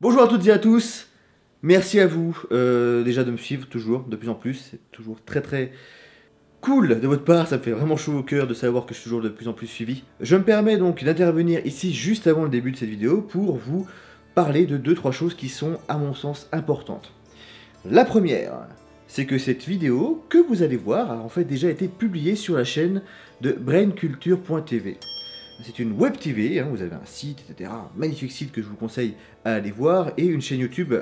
Bonjour à toutes et à tous, merci à vous euh, déjà de me suivre toujours, de plus en plus, c'est toujours très très cool de votre part, ça me fait vraiment chaud au cœur de savoir que je suis toujours de plus en plus suivi. Je me permets donc d'intervenir ici juste avant le début de cette vidéo pour vous parler de deux trois choses qui sont à mon sens importantes. La première, c'est que cette vidéo que vous allez voir a en fait déjà été publiée sur la chaîne de brainculture.tv. C'est une web TV, hein, vous avez un site, etc. Un magnifique site que je vous conseille à aller voir et une chaîne YouTube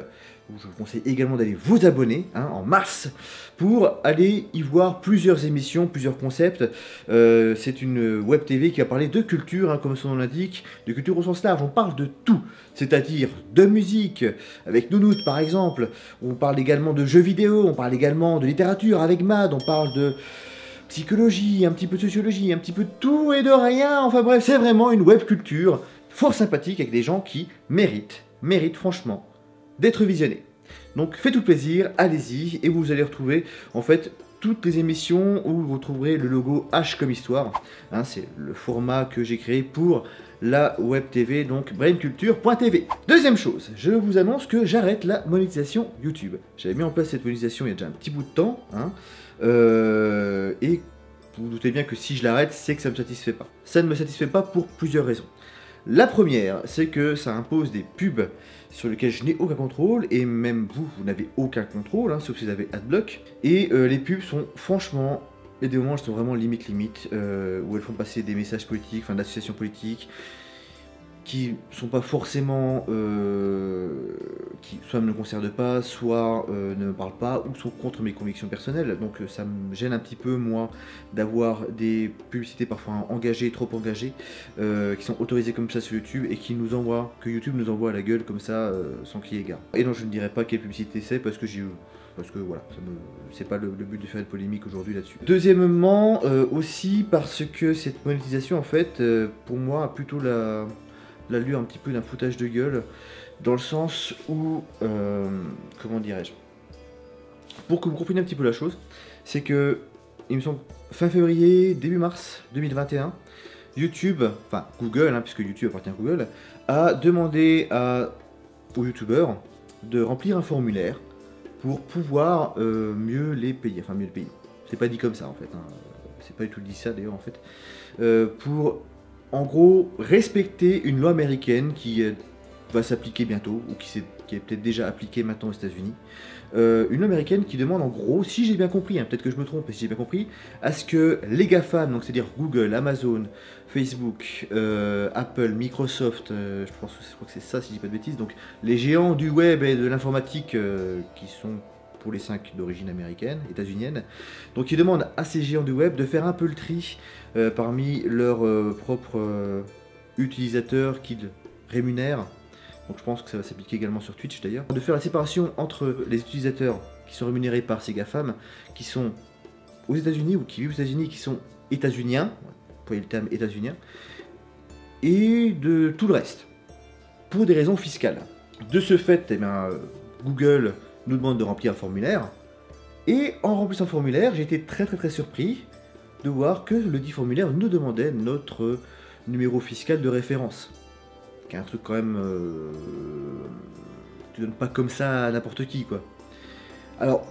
où je vous conseille également d'aller vous abonner hein, en mars pour aller y voir plusieurs émissions, plusieurs concepts. Euh, c'est une web TV qui a parlé de culture, hein, comme son nom l'indique, de culture au sens large. On parle de tout, c'est-à-dire de musique, avec Nounout par exemple. On parle également de jeux vidéo, on parle également de littérature avec Mad, on parle de psychologie, un petit peu de sociologie, un petit peu de tout et de rien. Enfin bref, c'est vraiment une web culture fort sympathique avec des gens qui méritent, méritent franchement d'être visionnés. Donc faites tout plaisir, allez-y et vous allez retrouver en fait toutes les émissions où vous trouverez le logo H comme histoire. Hein, c'est le format que j'ai créé pour la web TV, donc brainculture.tv. Deuxième chose, je vous annonce que j'arrête la monétisation YouTube. J'avais mis en place cette monétisation il y a déjà un petit bout de temps, hein, euh, et vous, doutez bien que si je l'arrête, c'est que ça ne me satisfait pas. Ça ne me satisfait pas pour plusieurs raisons. La première, c'est que ça impose des pubs sur lesquels je n'ai aucun contrôle, et même vous, vous n'avez aucun contrôle, hein, sauf si vous avez AdBlock. Et euh, les pubs sont franchement, et des moments, elles sont vraiment limite limite, euh, où elles font passer des messages politiques, enfin d'associations politiques, qui sont pas forcément euh, qui soit me concernent pas, soit euh, ne me parlent pas, ou sont contre mes convictions personnelles. Donc euh, ça me gêne un petit peu moi d'avoir des publicités parfois engagées, trop engagées, qui sont autorisées comme ça sur YouTube et qui nous envoient, que YouTube nous envoie à la gueule comme ça sans crier gare. Et non, je ne dirais pas quelle publicité c'est parce que j'y parce que voilà, c'est pas le, le but de faire une polémique aujourd'hui là-dessus. Deuxièmement, aussi parce que cette monétisation en fait, pour moi, a plutôt la l'allure un petit peu d'un foutage de gueule, dans le sens où, euh, comment dirais-je, pour que vous compreniez un petit peu la chose, c'est que, il me semble, fin février, début mars 2021, YouTube, enfin Google, hein, puisque YouTube appartient à Google, a demandé à, aux youtubeurs de remplir un formulaire pour pouvoir euh, mieux les payer, enfin mieux les payer. C'est pas dit comme ça en fait, hein. c'est pas du tout dit ça d'ailleurs en fait, Euh, pour en gros, respecter une loi américaine qui euh, va s'appliquer bientôt, ou qui, est peut-être déjà appliquée maintenant aux États-Unis. Euh, une loi américaine qui demande en gros, si j'ai bien compris, hein, peut-être que je me trompe, mais si j'ai bien compris, à ce que les GAFAM, donc c'est-à-dire Google, Amazon, Facebook, euh, Apple, Microsoft, je, pense, que c'est ça si je dis pas de bêtises, donc les géants du web et de l'informatique qui sont pour les cinq d'origine américaine, états-unienne, donc ils demandent à ces géants du web de faire un peu le tri euh, parmi leurs euh, propres euh, utilisateurs qu'ils rémunèrent. Donc je pense que ça va s'appliquer également sur Twitch d'ailleurs. De faire la séparation entre les utilisateurs qui sont rémunérés par ces GAFAM, qui sont aux États-Unis ou qui vivent aux États-Unis, qui sont états-uniens, voyez le terme états-unien, et de tout le reste, pour des raisons fiscales. De ce fait, eh bien, Google nous demande de remplir un formulaire, et en remplissant le formulaire, j'ai été très très très surpris de voir que le dit formulaire nous demandait notre numéro fiscal de référence. Qui est un truc quand même... Euh, tu donnes pas comme ça à n'importe qui, quoi. Alors,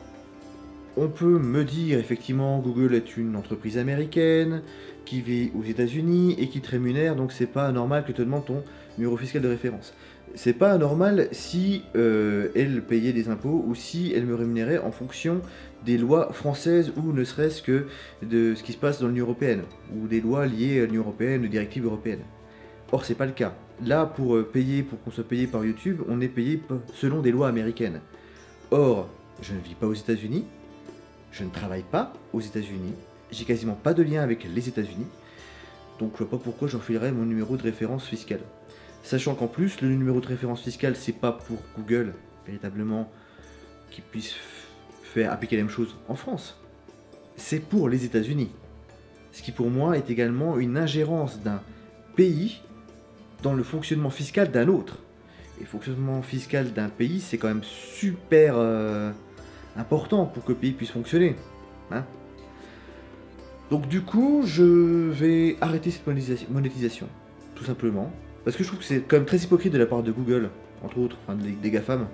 on peut me dire effectivement Google est une entreprise américaine qui vit aux États-Unis et qui te rémunère, donc c'est pas normal que te demandes ton numéro fiscal de référence. C'est pas anormal si euh, elle payait des impôts ou si elle me rémunérait en fonction des lois françaises ou ne serait-ce que de ce qui se passe dans l'Union Européenne ou des lois liées à l'Union Européenne, aux directives européennes. Or, c'est pas le cas. Là, pour euh, payer, pour qu'on soit payé par YouTube, on est payé selon des lois américaines. Or, je ne vis pas aux États-Unis, je ne travaille pas aux États-Unis, j'ai quasiment pas de lien avec les États-Unis, donc je vois pas pourquoi j'enfilerais mon numéro de référence fiscale. Sachant qu'en plus, le numéro de référence fiscale, c'est pas pour Google, véritablement, qui puisse faire appliquer la même chose en France. C'est pour les États-Unis. Ce qui pour moi est également une ingérence d'un pays dans le fonctionnement fiscal d'un autre. Et le fonctionnement fiscal d'un pays, c'est quand même super euh, important pour que le pays puisse fonctionner. hein. Donc du coup, je vais arrêter cette monétisa- monétisation, tout simplement. Parce que je trouve que c'est quand même très hypocrite de la part de Google entre autres, enfin des, GAFAM,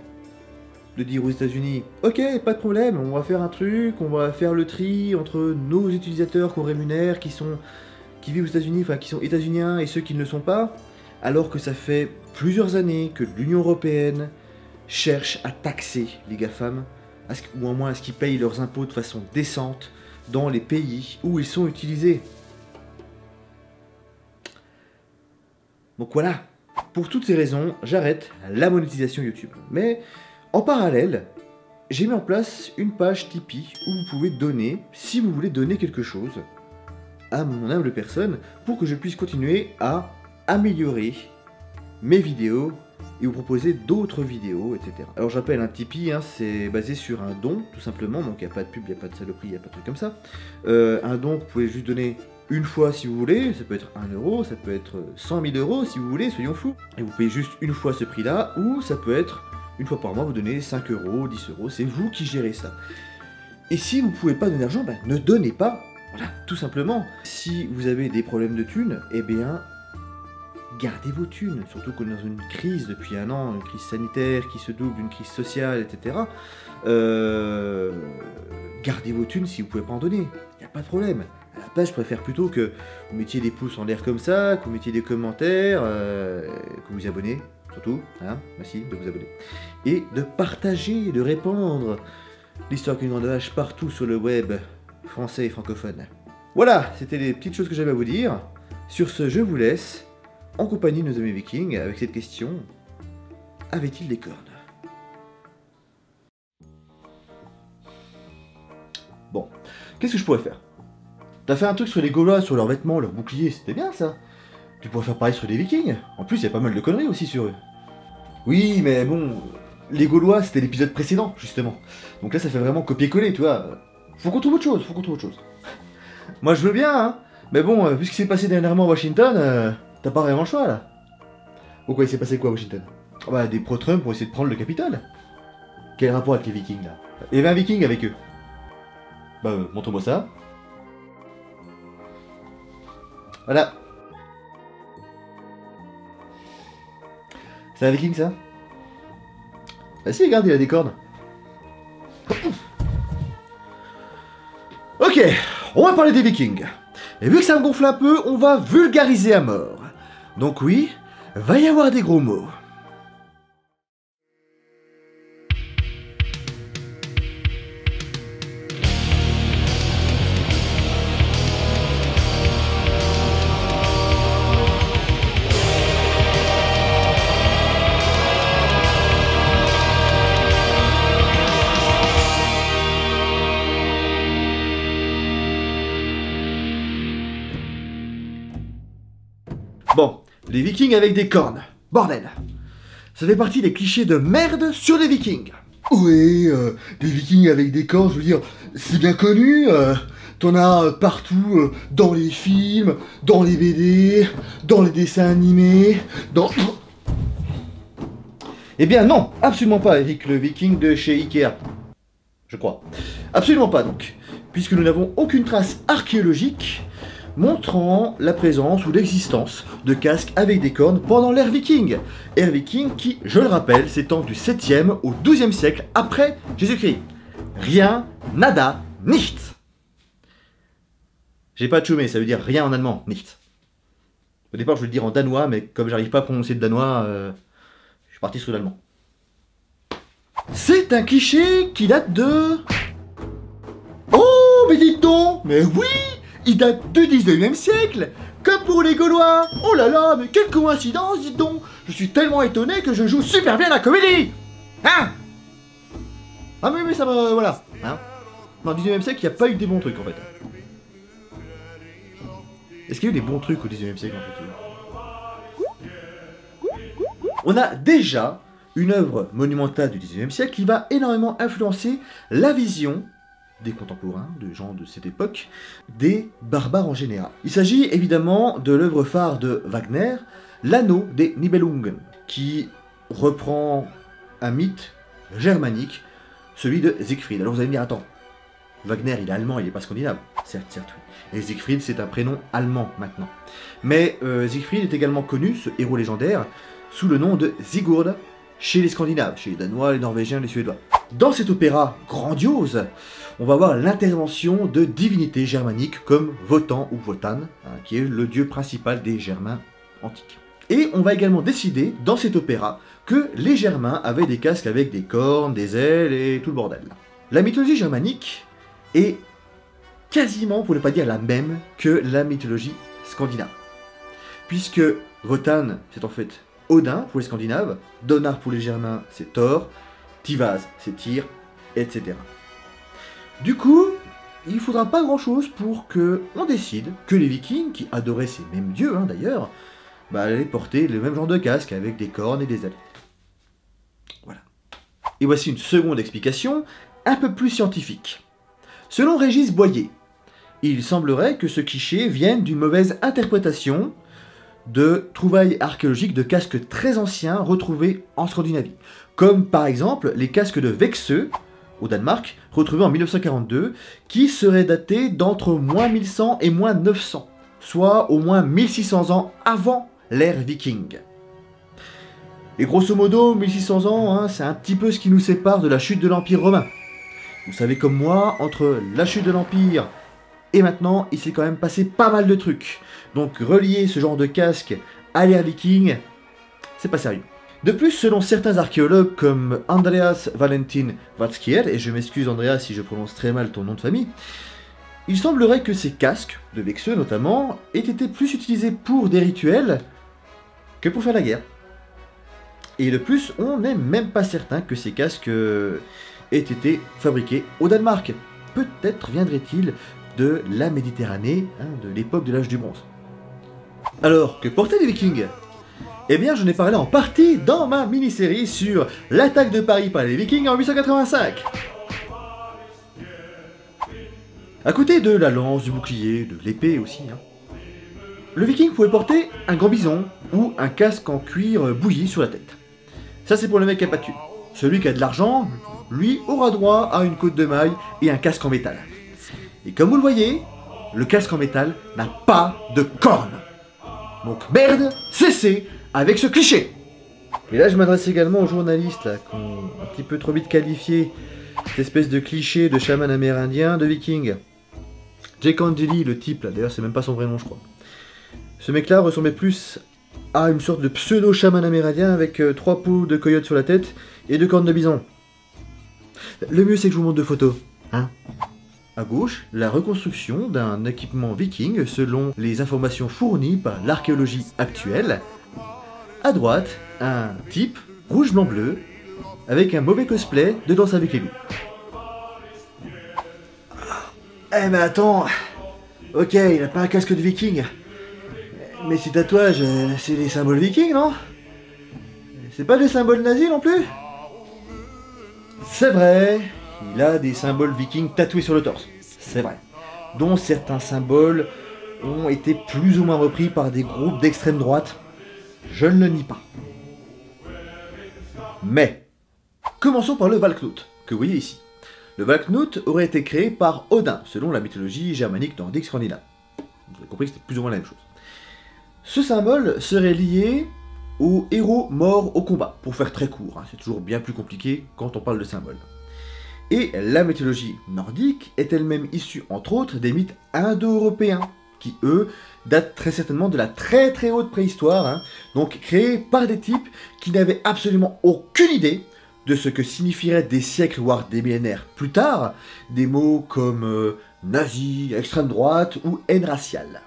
de dire aux États-Unis Ok, pas de problème, on va faire un truc, on va faire le tri entre nos utilisateurs qu'on rémunère, qui sont qui vivent aux États-Unis, enfin qui sont états-uniens et ceux qui ne le sont pas, alors que ça fait plusieurs années que l'Union Européenne cherche à taxer les GAFAM, ou au moins à ce qu'ils payent leurs impôts de façon décente dans les pays où ils sont utilisés. Donc voilà, pour toutes ces raisons, j'arrête la monétisation YouTube. Mais en parallèle, j'ai mis en place une page Tipeee où vous pouvez donner, si vous voulez donner quelque chose, à mon humble personne, pour que je puisse continuer à améliorer mes vidéos et vous proposer d'autres vidéos, etc. Alors j'appelle un Tipeee, hein, c'est basé sur un don, tout simplement, donc il n'y a pas de pub, il n'y a pas de saloperie, il n'y a pas de truc comme ça. Euh, un don, vous pouvez juste donner une fois si vous voulez, ça peut être 1 euro, ça peut être 100 000 euros si vous voulez, soyons fous. Et vous payez juste une fois ce prix-là, ou ça peut être une fois par mois, vous donnez 5 euros, 10 euros, c'est vous qui gérez ça. Et si vous pouvez pas donner d'argent, ben, ne donnez pas, voilà, tout simplement. Si vous avez des problèmes de thunes, eh bien, gardez vos thunes, surtout qu'on est dans une crise depuis un an, une crise sanitaire qui se double d'une crise sociale, etc. Euh, gardez vos thunes si vous pouvez pas en donner, il n'y a pas de problème. Je préfère plutôt que vous mettiez des pouces en l'air comme ça, que vous mettiez des commentaires, euh, que vous vous abonnez, surtout, hein, merci de vous abonner. Et de partager, de répandre l'histoire qu'une grande vache partout sur le web français et francophone. Voilà, c'était les petites choses que j'avais à vous dire. Sur ce, je vous laisse en compagnie de nos amis vikings avec cette question avait-il des cornes? Bon, qu'est-ce que je pourrais faire? T'as fait un truc sur les Gaulois, sur leurs vêtements, leurs boucliers, c'était bien ça. Tu pourrais faire pareil sur les vikings. En plus, il y a pas mal de conneries aussi sur eux. Oui, mais bon, les Gaulois, c'était l'épisode précédent, justement. Donc là, ça fait vraiment copier-coller, tu vois. Faut qu'on trouve autre chose, faut qu'on trouve autre chose. Moi, je veux bien, hein. Mais bon, euh, vu ce qui s'est passé dernièrement à Washington, euh, t'as pas vraiment le choix, là. Pourquoi il s'est passé quoi à Washington? Ah Bah, des pro-Trump pour essayer de prendre le Capitole. Quel rapport avec les Vikings, là? Il y avait un Viking avec eux. Bah, euh, montre-moi ça. Voilà. C'est un Viking, ça? Ah si, regarde, il a des cornes. Ok, on va parler des Vikings. Et vu que ça me gonfle un peu, on va vulgariser à mort. Donc oui, va y avoir des gros mots. Les vikings avec des cornes. Bordel. Ça fait partie des clichés de merde sur les vikings. Oui, euh, des vikings avec des cornes, je veux dire, c'est bien connu. euh, T'en as euh, partout, euh, dans les films, dans les BD, dans les dessins animés, dans... Eh bien non, absolument pas, Eric, le viking de chez Ikea. Je crois. Absolument pas donc, puisque nous n'avons aucune trace archéologique montrant la présence ou l'existence de casques avec des cornes pendant l'ère viking. Ère viking qui, je le rappelle, s'étend du 7e au 12e siècle après Jésus-Christ. Rien, nada, nicht. J'ai pas tchoumé, ça veut dire rien en allemand, nicht. Au départ, je voulais dire en danois, mais comme j'arrive pas à prononcer le danois, euh, je suis parti sur l'allemand. C'est un cliché qui date de... Oh, mais dites donc Mais oui Il date du 19e siècle Comme pour les Gaulois Oh là là, mais quelle coïncidence, dites donc Je suis tellement étonné que je joue super bien la comédie Hein Ah mais, mais ça me... voilà. Hein Dans le 19e siècle, il n'y a pas eu des bons trucs, en fait. Est-ce qu'il y a eu des bons trucs au 19e siècle, en fait On a déjà une œuvre monumentale du 19e siècle qui va énormément influencer la vision des contemporains, de gens de cette époque, des barbares en général. Il s'agit évidemment de l'œuvre phare de Wagner, L'anneau des Nibelungen, qui reprend un mythe germanique, celui de Siegfried. Alors vous allez me dire, attends, Wagner il est allemand, il n'est pas scandinave. Certes, certes. oui. Et Siegfried c'est un prénom allemand maintenant. Mais euh, Siegfried est également connu, ce héros légendaire, sous le nom de Sigurd chez les Scandinaves, chez les Danois, les Norvégiens, les Suédois. Dans cet opéra grandiose, on va voir l'intervention de divinités germaniques comme Wotan ou Wotan, hein, qui est le dieu principal des Germains antiques. Et on va également décider, dans cet opéra, que les Germains avaient des casques avec des cornes, des ailes et tout le bordel. La mythologie germanique est quasiment, pour ne pas dire la même, que la mythologie scandinave. Puisque Wotan, c'est en fait Odin pour les Scandinaves, Donar pour les Germains, c'est Thor, Tivaz, c'est Tyr, etc. Du coup, il faudra pas grand chose pour que on décide que les Vikings, qui adoraient ces mêmes dieux hein, d'ailleurs, bah, allaient porter le même genre de casque avec des cornes et des ailes. Voilà. Et voici une seconde explication, un peu plus scientifique. Selon Régis Boyer, il semblerait que ce cliché vienne d'une mauvaise interprétation de trouvailles archéologiques de casques très anciens retrouvés en Scandinavie, comme par exemple les casques de Vexeux au Danemark, retrouvés en 1942, qui seraient datés d'entre moins 1100 et moins 900, soit au moins 1600 ans avant l'ère viking. Et grosso modo, 1600 ans, hein, c'est un petit peu ce qui nous sépare de la chute de l'Empire romain. Vous savez comme moi, entre la chute de l'Empire et maintenant, il s'est quand même passé pas mal de trucs. Donc relier ce genre de casque à l'ère viking, c'est pas sérieux. De plus, selon certains archéologues comme Andreas Valentin Vatskier, et je m'excuse Andreas si je prononce très mal ton nom de famille, il semblerait que ces casques, de Vexeux notamment, aient été plus utilisés pour des rituels que pour faire la guerre. Et de plus, on n'est même pas certain que ces casques euh, aient été fabriqués au Danemark. Peut-être viendrait-il de la Méditerranée, hein, de l'époque de l'âge du bronze. Alors, que portaient les vikings? Eh bien, je n'ai parlé en partie dans ma mini-série sur l'attaque de Paris par les vikings en 885. À côté de la lance, du bouclier, de l'épée aussi, hein, le viking pouvait porter un grand bison ou un casque en cuir bouilli sur la tête. Ça c'est pour le mec qui a Celui qui a de l'argent, lui aura droit à une côte de maille et un casque en métal. Et comme vous le voyez, le casque en métal n'a pas de cornes. Donc merde, cessez avec ce cliché Et là je m'adresse également aux journalistes qui ont un petit peu trop vite qualifié cette espèce de cliché de chaman amérindien de viking. Jake Angeli, le type là, d'ailleurs c'est même pas son vrai nom je crois. Ce mec là ressemblait plus à une sorte de pseudo-chaman amérindien avec euh, trois peaux de coyote sur la tête et deux cornes de bison. Le mieux c'est que je vous montre deux photos, hein à gauche, la reconstruction d'un équipement viking selon les informations fournies par l'archéologie actuelle. À droite, un type rouge-blanc-bleu avec un mauvais cosplay de Danse avec les loups. Eh mais attends Ok, il a pas un casque de viking. Mais ces tatouages, c'est des symboles vikings, non? C'est pas des symboles nazis non plus? C'est vrai, il a des symboles vikings tatoués sur le torse. C'est vrai. Dont certains symboles ont été plus ou moins repris par des groupes d'extrême droite. Je ne le nie pas. Mais, commençons par le Valknut, que vous voyez ici. Le Valknut aurait été créé par Odin, selon la mythologie germanique nordique scandinave. Vous avez compris que c'était plus ou moins la même chose. Ce symbole serait lié aux héros morts au combat, pour faire très court. Hein. C'est toujours bien plus compliqué quand on parle de symbole. Et la mythologie nordique est elle-même issue, entre autres, des mythes indo-européens, qui, eux, datent très certainement de la très très haute préhistoire, hein. donc créés par des types qui n'avaient absolument aucune idée de ce que signifieraient des siècles, voire des millénaires plus tard, des mots comme euh, nazi, extrême droite ou haine raciale.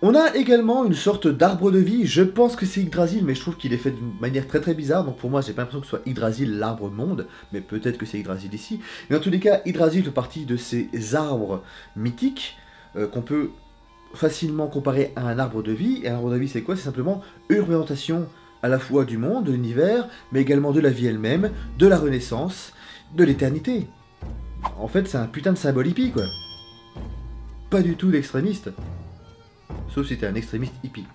On a également une sorte d'arbre de vie, je pense que c'est Yggdrasil, mais je trouve qu'il est fait d'une manière très très bizarre, donc pour moi j'ai pas l'impression que ce soit Yggdrasil l'arbre monde, mais peut-être que c'est Yggdrasil ici. Mais en tous les cas, Yggdrasil fait partie de ces arbres mythiques euh, qu'on peut facilement comparer à un arbre de vie, et un arbre de vie c'est quoi? C'est simplement une représentation à la fois du monde, de l'univers, mais également de la vie elle-même, de la renaissance, de l'éternité. En fait c'est un putain de symbole hippie quoi. Pas du tout d'extrémiste sauf si t'es un extrémiste hippie.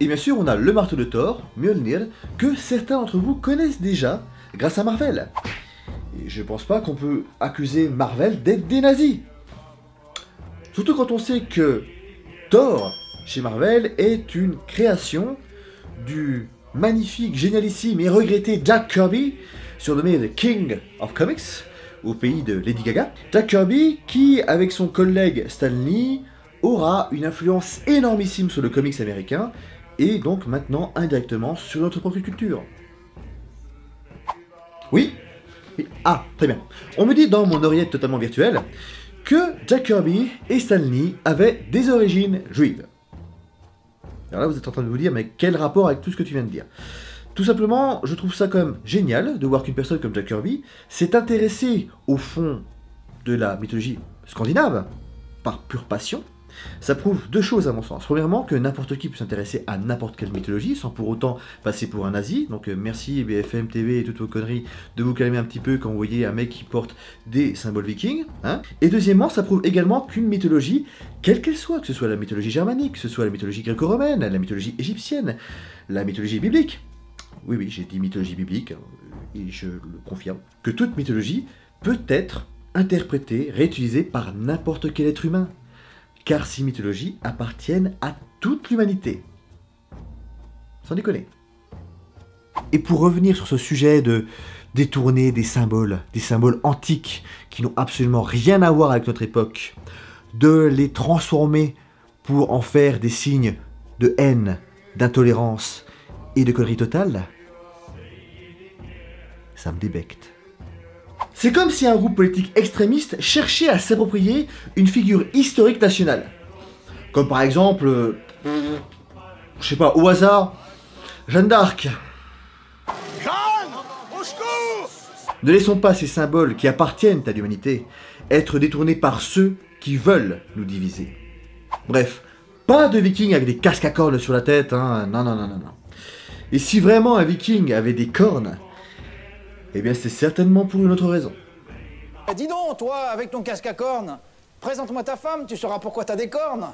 Et bien sûr, on a le marteau de Thor, Mjolnir, que certains d'entre vous connaissent déjà grâce à Marvel. Et je pense pas qu'on peut accuser Marvel d'être des nazis. Surtout quand on sait que Thor, chez Marvel, est une création du magnifique, génialissime et regretté Jack Kirby, surnommé The King of Comics, au pays de Lady Gaga. Jack Kirby, qui, avec son collègue Stan Lee, aura une influence énormissime sur le comics américain, et donc maintenant indirectement sur notre propre culture. Oui Ah, très bien. On me dit dans mon oreillette totalement virtuelle que Jack Kirby et Stan Lee avaient des origines juives. Alors là, vous êtes en train de vous dire, mais quel rapport avec tout ce que tu viens de dire? Tout simplement, je trouve ça quand même génial de voir qu'une personne comme Jack Kirby s'est intéressée au fond de la mythologie scandinave, par pure passion, ça prouve deux choses à mon sens. Premièrement, que n'importe qui peut s'intéresser à n'importe quelle mythologie sans pour autant passer pour un nazi. Donc euh, merci BFM TV et toutes vos conneries de vous calmer un petit peu quand vous voyez un mec qui porte des symboles vikings. Hein. Et deuxièmement, ça prouve également qu'une mythologie, quelle qu'elle soit, que ce soit la mythologie germanique, que ce soit la mythologie gréco-romaine, la mythologie égyptienne, la mythologie biblique, oui oui j'ai dit mythologie biblique, euh, et je le confirme, que toute mythologie peut être interprétée, réutilisée par n'importe quel être humain car ces mythologies appartiennent à toute l'humanité. Sans déconner. Et pour revenir sur ce sujet de détourner des symboles, des symboles antiques qui n'ont absolument rien à voir avec notre époque, de les transformer pour en faire des signes de haine, d'intolérance et de connerie totale, ça me débecte. C'est comme si un groupe politique extrémiste cherchait à s'approprier une figure historique nationale. Comme par exemple, euh, je sais pas, au hasard, Jeanne d'Arc. Ne laissons pas ces symboles qui appartiennent à l'humanité être détournés par ceux qui veulent nous diviser. Bref, pas de vikings avec des casques à cornes sur la tête, hein. non, non, non, non, non. Et si vraiment un viking avait des cornes, eh bien, c'est certainement pour une autre raison. Eh, dis donc, toi, avec ton casque à cornes, présente-moi ta femme, tu sauras pourquoi t'as des cornes.